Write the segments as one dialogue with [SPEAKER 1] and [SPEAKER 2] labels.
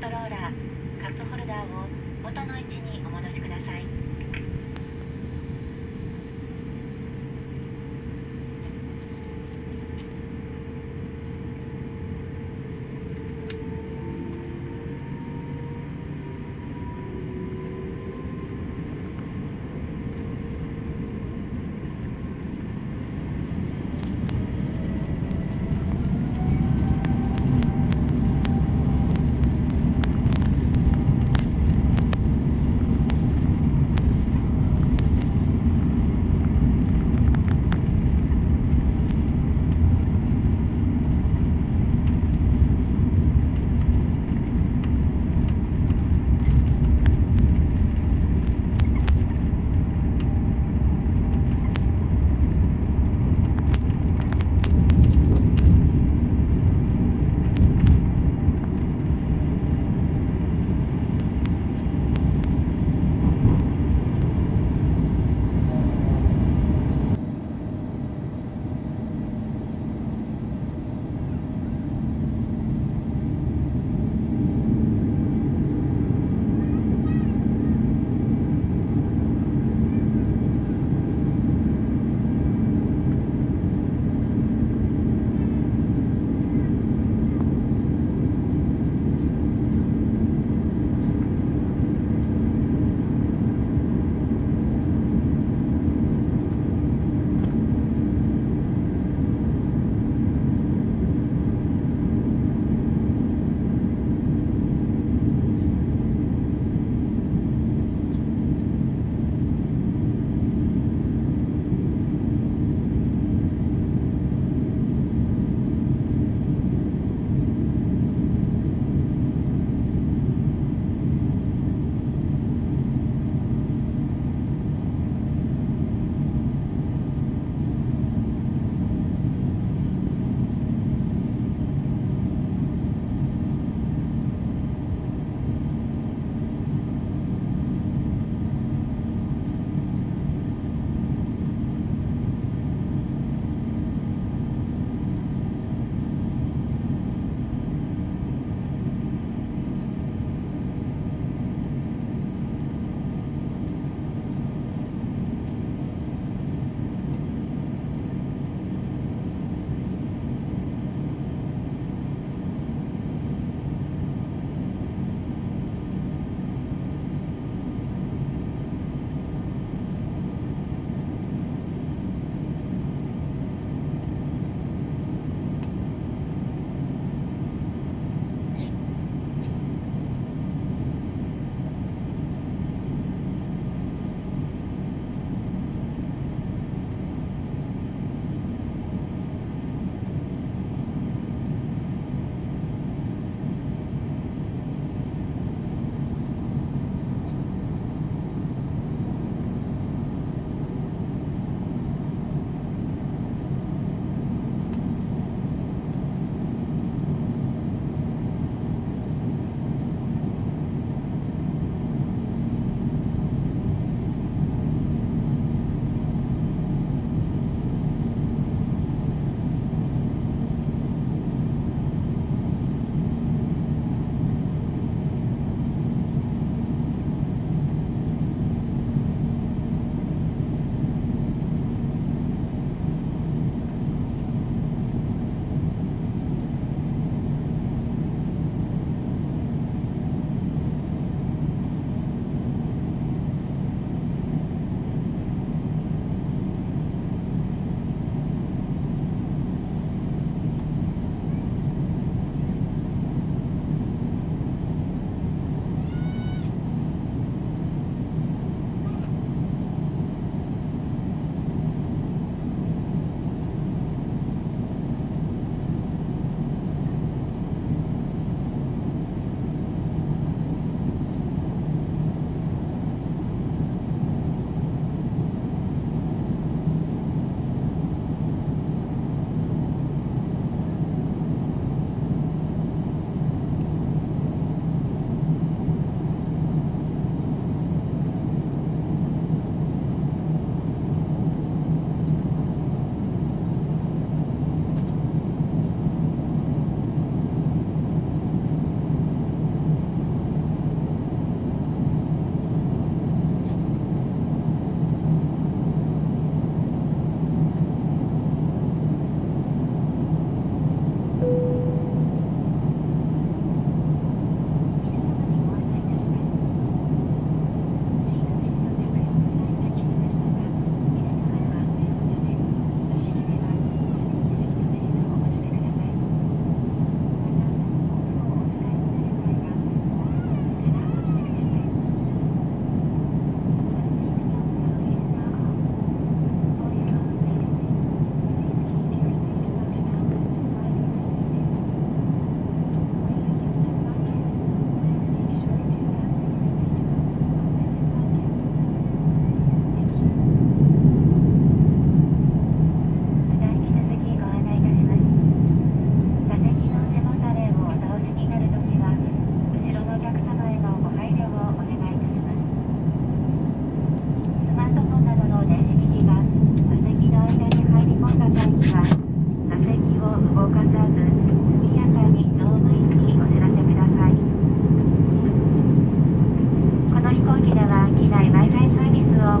[SPEAKER 1] ントローラーカップホルダーを元の位置に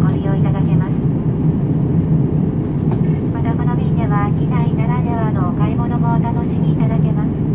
[SPEAKER 1] ご利用いただけます。またこの便では機内ならではのお買い物もお楽しみいただけます。